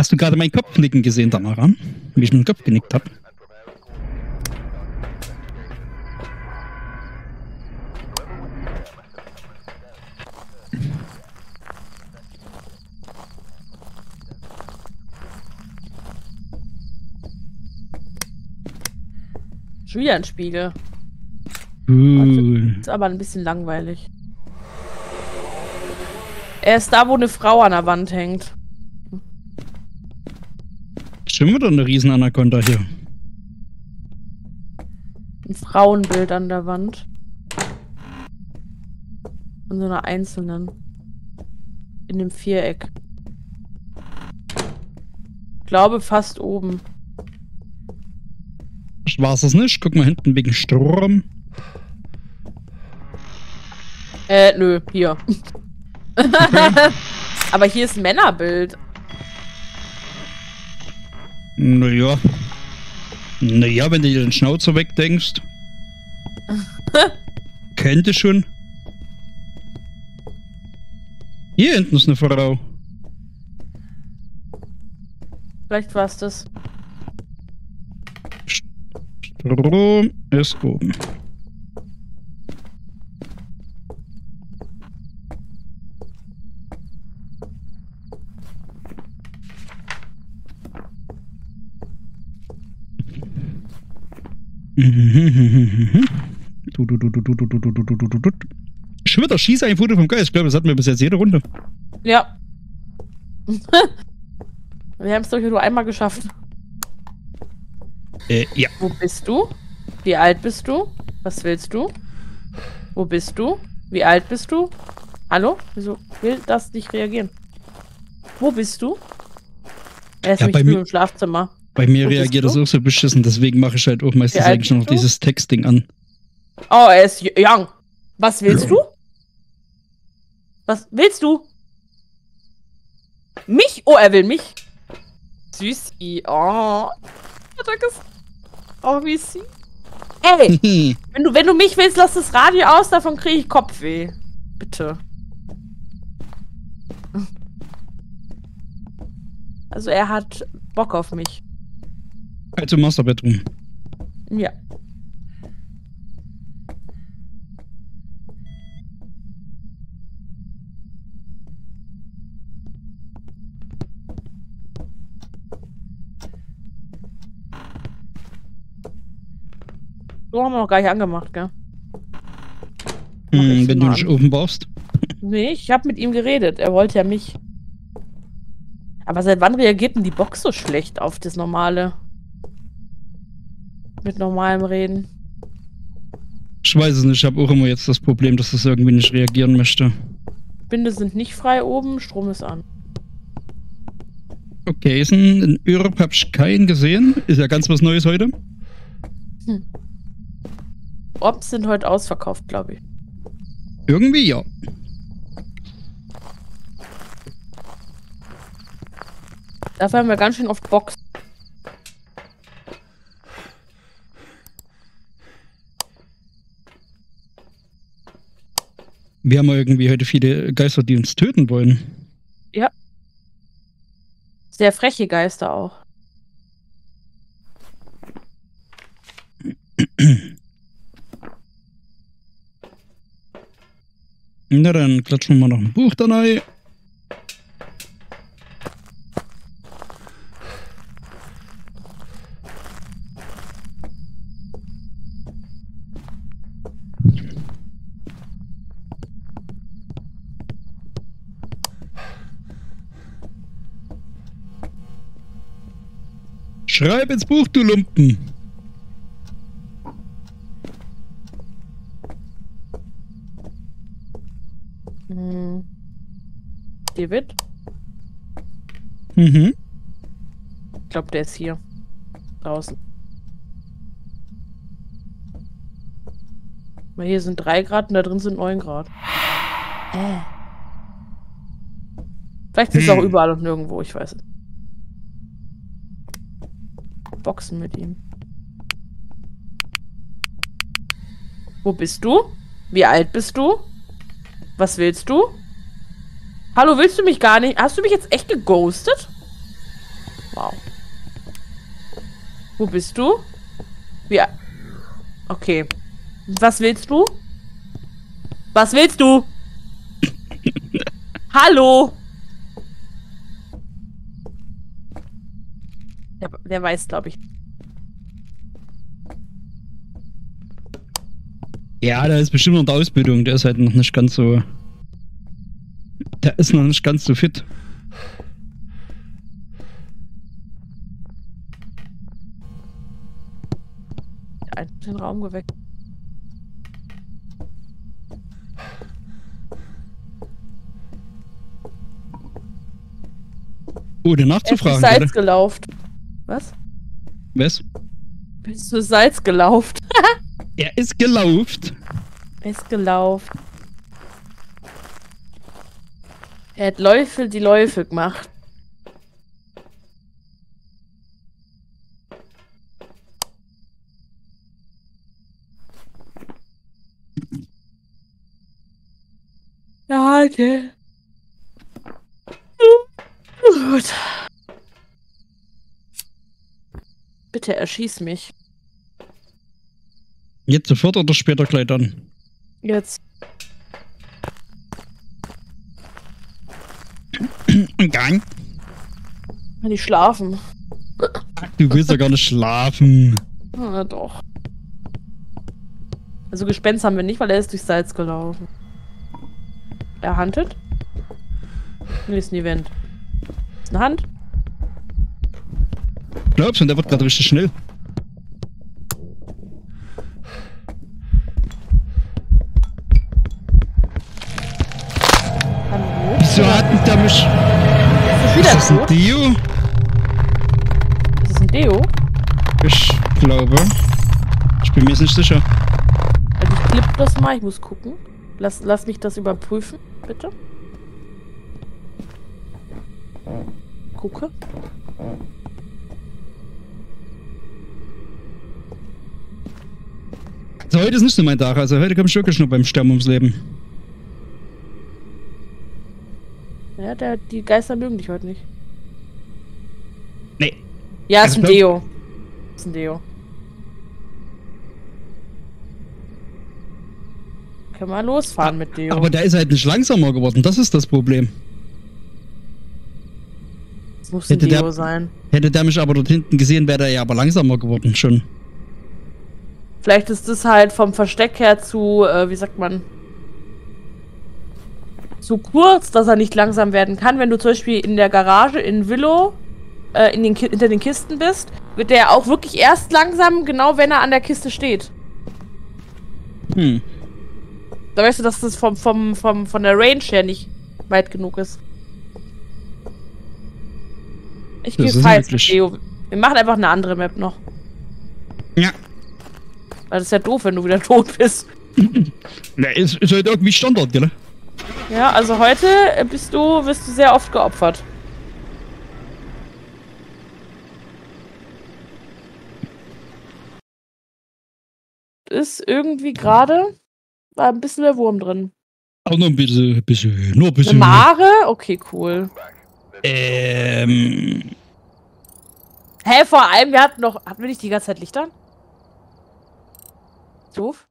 Hast du gerade meinen Kopf nicken gesehen, Tamara? Wie ich mit dem Kopf genickt habe? Schon wieder ein Spiegel. Cool. Ist aber ein bisschen langweilig. Er ist da, wo eine Frau an der Wand hängt. Schon wieder eine riesen Anaconda hier. Ein Frauenbild an der Wand. Von so einer einzelnen. In dem Viereck. Ich glaube fast oben. Weiß es nicht. Guck mal hinten wegen Strom. Äh, nö, hier. Aber hier ist ein Männerbild. Naja. Naja, wenn du dir den Schnauzer wegdenkst. Könnte schon. Hier hinten ist eine Frau. Vielleicht war es das. Strom ist oben. Du, du, du, du, du, du, du, du, du, du, du, du. Schon wieder schieß ein Foto vom Geist. Ich glaube, das hatten wir bis jetzt jede Runde. Ja. Wir haben es doch nur einmal geschafft. Äh, ja. Wo bist du? Wie alt bist du? Was willst du? Wo bist du? Wie alt bist du? Hallo? Wieso will das nicht reagieren? Wo bist du? Er ist Ja, nämlich bei nur mir- im Schlafzimmer. Bei mir bist reagiert das auch so beschissen, deswegen mache ich halt auch meistens eigentlich nur noch du? dieses Textding an. Oh, er ist young. Was willst du? Was willst du? Mich? Oh, er will mich. Süßi. Oh. Er Oh, wie süß. Ey, wenn du, wenn du mich willst, lass das Radio aus, davon kriege ich Kopfweh. Bitte. Also er hat Bock auf mich. Also Master Bedroom. Ja. So haben wir noch gar nicht angemacht, gell? Hm, wenn du nicht warst. Nee, ich habe mit ihm geredet. Er wollte ja mich. Aber seit wann reagiert denn die Box so schlecht auf das normale? Mit normalem Reden. Ich weiß es nicht, ich habe auch immer jetzt das Problem, dass das irgendwie nicht reagieren möchte. Binde sind nicht frei oben, Strom ist an. Okay, ist ein, in Europe habe ich keinen gesehen. Ist ja ganz was Neues heute. Orbs sind heute ausverkauft, glaube ich. Irgendwie ja. Dafür haben wir ganz schön oft Box. Wir haben ja irgendwie heute viele Geister, die uns töten wollen. Sehr freche Geister auch. Na dann klatschen wir mal noch ein Buch da rein. Schreib ins Buch, du Lumpen. Hm. David? Mhm. Ich glaube, der ist hier. Draußen. Weil hier sind 3 Grad und da drin sind 9 Grad. Äh. Vielleicht ist es Hm. auch überall und nirgendwo, ich weiß es. Boxen mit ihm. Wo bist du? Wie alt bist du? Was willst du? Hallo, willst du mich gar nicht? Hast du mich jetzt echt geghostet? Wow. Wo bist du? Ja. Okay. Was willst du? Was willst du? Hallo? Der, der weiß, glaube ich. Ja, der ist bestimmt unter Ausbildung. Der ist halt noch nicht ganz so. Der ist noch nicht ganz so fit. Den Raum geweckt. Ohne Er ist nachzufragen, Salz oder? Was? Was? Bist du Salz gelauft? Er ist gelauft. Er ist gelauft. Er hat Läufe die Läufe gemacht. Ja, okay. Bitte erschieß mich. Jetzt sofort oder später gleich dann? Jetzt. Gang. Kann ich schlafen? Du willst ja gar nicht schlafen. Ah, doch. Also Gespenst haben wir nicht, weil er ist durch Salz gelaufen. Er huntet? Nee, ist ein Event. Ist eine Hand? Glaubst du, der wird gerade richtig schnell. Hallo? Wieso hat denn der mich. Ist das Ist wieder das ein? Dio? Ist das ein Deo? Ich glaube. Ich bin mir jetzt nicht sicher. Also ich klipp das mal, ich muss gucken. Lass, lass mich das überprüfen, bitte. Gucke. Also heute ist nicht so mein Tag. Also heute komme ich wirklich nur beim Sterben ums Leben. Ja, der, die Geister mögen dich heute nicht. Nee. Ja, ist Also ein Deo. Ist ein Deo. Können wir losfahren mit Deo. Aber der ist halt nicht langsamer geworden. Das ist das Problem. das muss ein hätte der- Deo sein. Hätte der mich aber dort hinten gesehen, wäre der ja aber langsamer geworden schon. Vielleicht ist das halt vom Versteck her zu, äh, wie sagt man, zu kurz, dass er nicht langsam werden kann. Wenn du zum Beispiel in der Garage in Willow äh, in den Ki hinter den Kisten bist, wird der auch wirklich erst langsam, genau wenn er an der Kiste steht. Hm. Da weißt du, dass das vom, vom, vom, von der Range her nicht weit genug ist. Ich gehe Das ist falsch mit wirklich- Leo. Wir machen einfach eine andere Map noch. Ja. Weil das ist ja doof, wenn du wieder tot bist. Der ist, ist halt irgendwie Standard, gell? Ja, also heute bist du, wirst du sehr oft geopfert. Ist irgendwie gerade war ein bisschen der Wurm drin. Auch nur ein bisschen, bisschen nur ein Eine bisschen. Mare? Okay, cool. Ähm. Hä, vor allem, wir hatten noch. Hatten wir nicht die ganze Zeit Lichter? Doof.